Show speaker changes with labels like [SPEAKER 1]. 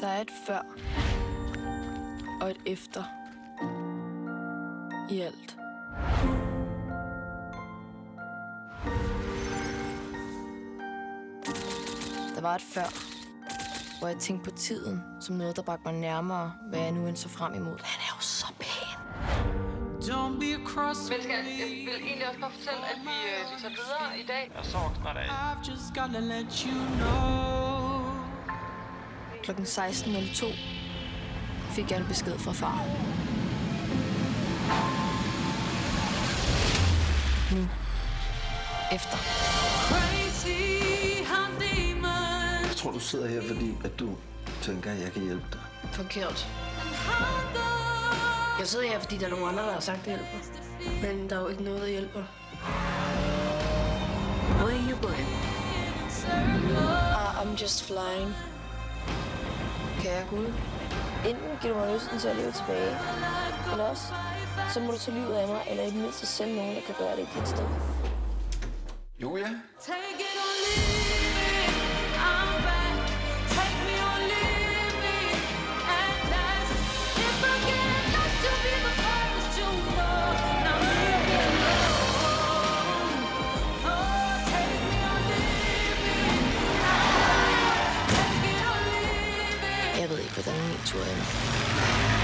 [SPEAKER 1] Der er et før og et efter i alt. Der var et før, hvor jeg tænkte på tiden som noget, der bragte mig nærmere, hvad jeg nu end så frem imod. Han er jo så pæn.
[SPEAKER 2] Don't be across
[SPEAKER 3] Men skal, jeg vil egentlig også bare fortælle, at vi, øh, vi tager videre i dag.
[SPEAKER 4] Jeg savner dig.
[SPEAKER 2] I've just gotta let you know.
[SPEAKER 1] Klokken 16.02 fik jeg en besked fra far. Nu. Efter.
[SPEAKER 5] Jeg tror, du sidder her, fordi at du tænker, at jeg kan hjælpe dig.
[SPEAKER 1] Forkert. Jeg sidder her, fordi der er nogle andre, der har sagt, det hjælper. Men der er jo ikke noget, der hjælper. Where are you going? Uh, I'm just flying. Kære Gud. Enten giver du mig lysten til at leve tilbage, eller også, så må du tage livet af mig, eller i det mindste sende nogen, der kan gøre det i dit sted.
[SPEAKER 5] Julia?
[SPEAKER 2] Take it or leave I'm back. Take it or leave